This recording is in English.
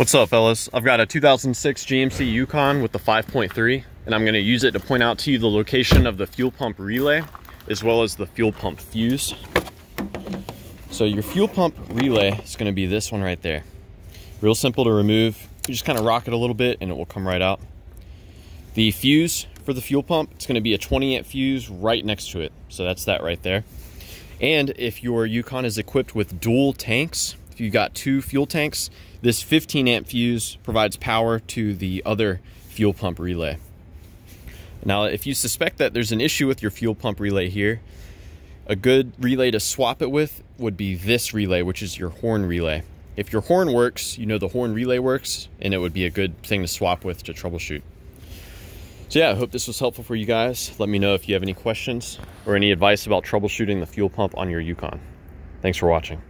What's up fellas? I've got a 2006 GMC Yukon with the 5.3 and I'm gonna use it to point out to you the location of the fuel pump relay as well as the fuel pump fuse. So your fuel pump relay is gonna be this one right there. Real simple to remove. You just kind of rock it a little bit and it will come right out. The fuse for the fuel pump, it's gonna be a 20 amp fuse right next to it. So that's that right there. And if your Yukon is equipped with dual tanks, if you got two fuel tanks, this 15 amp fuse provides power to the other fuel pump relay. Now, if you suspect that there's an issue with your fuel pump relay here, a good relay to swap it with would be this relay, which is your horn relay. If your horn works, you know the horn relay works, and it would be a good thing to swap with to troubleshoot. So yeah, I hope this was helpful for you guys. Let me know if you have any questions or any advice about troubleshooting the fuel pump on your Yukon. Thanks for watching.